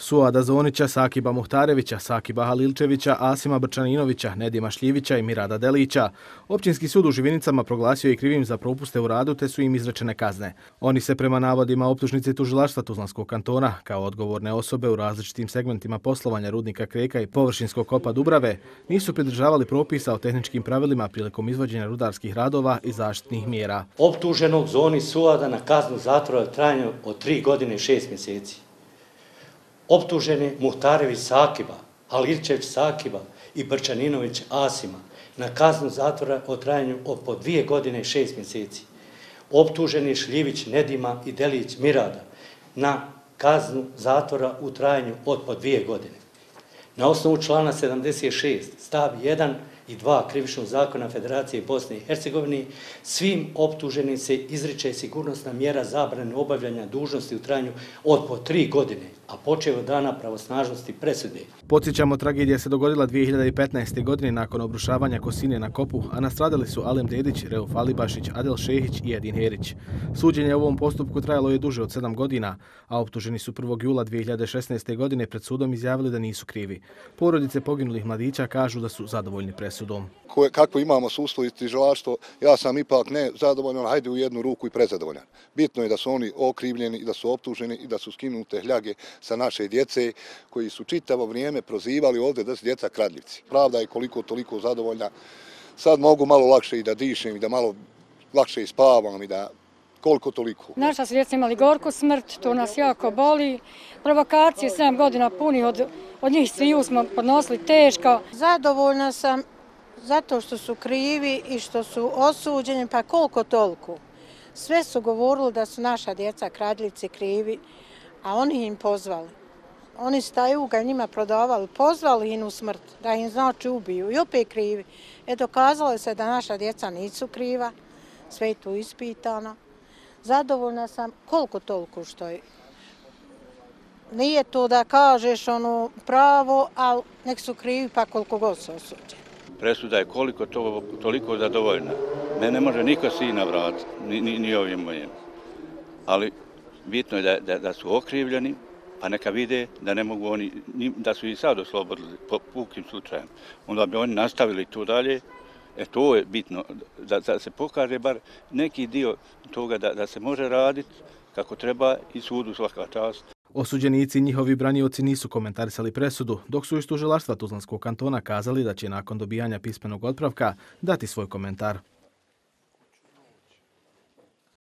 Suada Zonića, Sakiba Muhtarevića, Sakiba Halilčevića, Asima Brčaninovića, Nedima Šljivića i Mirada Delića. Općinski sud u Živinicama proglasio je krivim za propuste u radu te su im izrečene kazne. Oni se prema navodima optužnice tužilaštva Tuzlanskog kantona kao odgovorne osobe u različitim segmentima poslovanja rudnika Kreka i površinskog kopa Dubrave nisu pridržavali propisa o tehničkim pravilima prilikom izvođenja rudarskih radova i zaštitnih mjera. Optuženog zoni Suada na kaznu zatvora trajanju od 3 godine i 6 mjeseci optuženi Muhtarević Sakiba, Alirčević Sakiba i Brčaninović Asima na kaznu zatvora o trajanju od po dvije godine i šest mjeseci. Optuženi Šljivić Nedima i Delić Mirada na kaznu zatvora u trajanju od po dvije godine. Na osnovu člana 76 stav 1 i 2 krivičnog zakona Federacije Bosne i Hercegovine, svim optuženim se izriče sigurnosna mjera zabrane obavljanja dužnosti u trajanju od po tri godine, a počeo od dana pravosnažnosti presude. Podsjećamo, tragedija se dogodila 2015. godine nakon obrušavanja Kosine na kopu, a nastradali su Alem Dedić, Reuf Alibašić, Adel Šehić i Edin Herić. Suđenje u ovom postupku trajalo je duže od sedam godina, a optuženi su 1. jula 2016. godine pred sudom izjavili da nisu krivi. Porodice poginulih mladića kažu da su zadovoljni presudom. Kako imamo sustvo i tižilaštvo, ja sam ipak ne zadovoljan, hajde u jednu ruku i prezadovoljan. Bitno je da su oni okrivljeni i da su optuženi i da su skinute hljage sa naše djece koji su čitavo vrijeme prozivali ovdje da su djeca kradljivci. Pravda je koliko toliko zadovoljna. Sad mogu malo lakše i da dišem i da malo lakše ispavam i da koliko toliko. Naša su djeca imali gorku smrt, to nas jako boli. Provokacije 7 godina puni od, od njih sviju smo podnosili teško. Zadovoljna sam zato što su krivi i što su osuđeni, pa koliko toliko. Sve su govorili da su naša djeca kradljici krivi, a oni im pozvali. Oni staju ga njima prodavali, pozvali im u smrt, da im znači ubiju i opet krivi. E dokazalo se da naša djeca nisu kriva, sve je tu ispitano. Zadovoljna sam koliko toliko što je. Nije to da kažeš ono pravo, ali nek su krivi pa koliko god su osuđeni. Presuda je koliko to, toliko zadovoljna. Ne, ne može niko sina vratiti, ni, ni, ni ovim mojim. Ali bitno je da, da, da su okrivljeni, pa neka vide da ne mogu oni, da su i sad oslobodili po pukim slučajem. Onda bi oni nastavili tu dalje, E to je bitno, da, da se pokaže bar neki dio toga da, da se može raditi kako treba i sudu svaka čast. Osuđenici i njihovi branioci nisu komentarisali presudu, dok su iz tužilaštva Tuzlanskog kantona kazali da će nakon dobijanja pismenog otpravka dati svoj komentar.